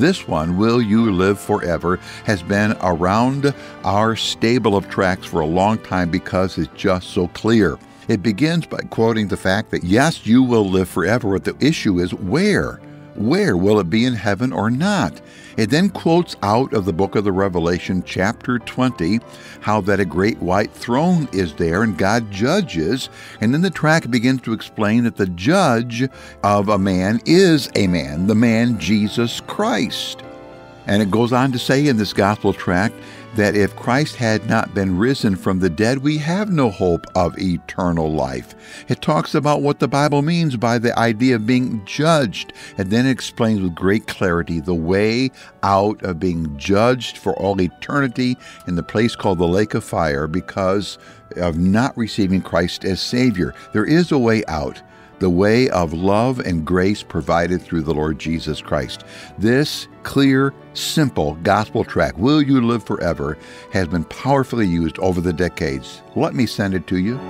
This one, Will You Live Forever, has been around our stable of tracts for a long time because it's just so clear. It begins by quoting the fact that yes, you will live forever, but the issue is where? Where will it be in heaven or not? It then quotes out of the book of the Revelation, chapter 20, how that a great white throne is there and God judges. And then the tract begins to explain that the judge of a man is a man, the man Jesus Christ. And it goes on to say in this gospel tract that if Christ had not been risen from the dead, we have no hope of eternal life. It talks about what the Bible means by the idea of being judged, and then it explains with great clarity the way out of being judged for all eternity in the place called the lake of fire because of not receiving Christ as Savior. There is a way out the way of love and grace provided through the Lord Jesus Christ. This clear, simple gospel tract, Will You Live Forever, has been powerfully used over the decades. Let me send it to you.